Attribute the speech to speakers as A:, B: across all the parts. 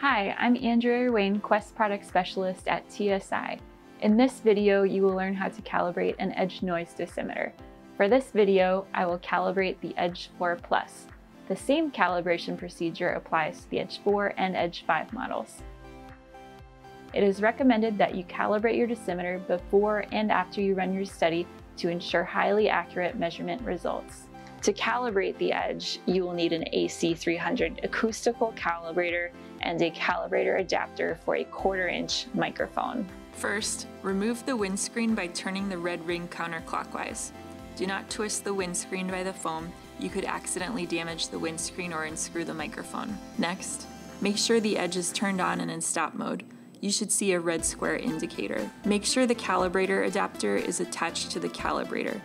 A: Hi, I'm Andrea Wayne, Quest Product Specialist at TSI. In this video, you will learn how to calibrate an edge noise dosimeter. For this video, I will calibrate the Edge 4 Plus. The same calibration procedure applies to the Edge 4 and Edge 5 models. It is recommended that you calibrate your dosimeter before and after you run your study to ensure highly accurate measurement results. To calibrate the edge, you will need an AC300 AcoustiCal calibrator and a calibrator adapter for a quarter inch microphone.
B: First, remove the windscreen by turning the red ring counterclockwise. Do not twist the windscreen by the foam, you could accidentally damage the windscreen or unscrew the microphone. Next, make sure the edge is turned on and in stop mode. You should see a red square indicator. Make sure the calibrator adapter is attached to the calibrator.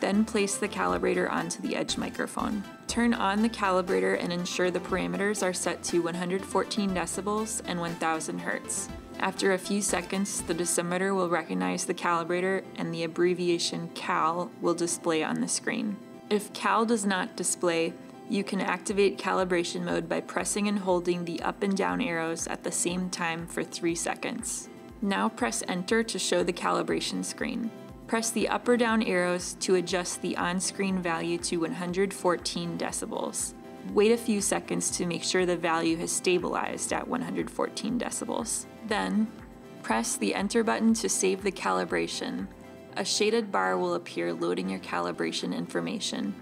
B: Then place the calibrator onto the edge microphone. Turn on the calibrator and ensure the parameters are set to 114 decibels and 1000 hertz. After a few seconds, the dosimeter will recognize the calibrator and the abbreviation CAL will display on the screen. If CAL does not display, you can activate calibration mode by pressing and holding the up and down arrows at the same time for 3 seconds. Now press enter to show the calibration screen. Press the up or down arrows to adjust the on-screen value to 114 decibels. Wait a few seconds to make sure the value has stabilized at 114 decibels. Then, press the enter button to save the calibration. A shaded bar will appear loading your calibration information.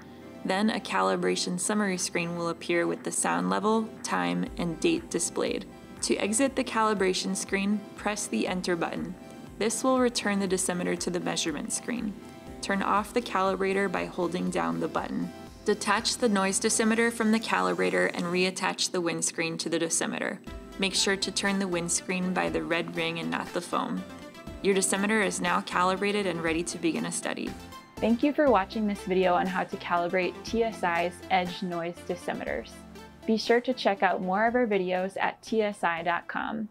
B: Then a calibration summary screen will appear with the sound level, time, and date displayed. To exit the calibration screen, press the enter button. This will return the dosimeter to the measurement screen. Turn off the calibrator by holding down the button. Detach the noise dosimeter from the calibrator and reattach the windscreen to the dosimeter. Make sure to turn the windscreen by the red ring and not the foam. Your dosimeter is now calibrated and ready to begin a study.
A: Thank you for watching this video on how to calibrate TSI's Edge noise dosimeters. Be sure to check out more of our videos at tsi.com.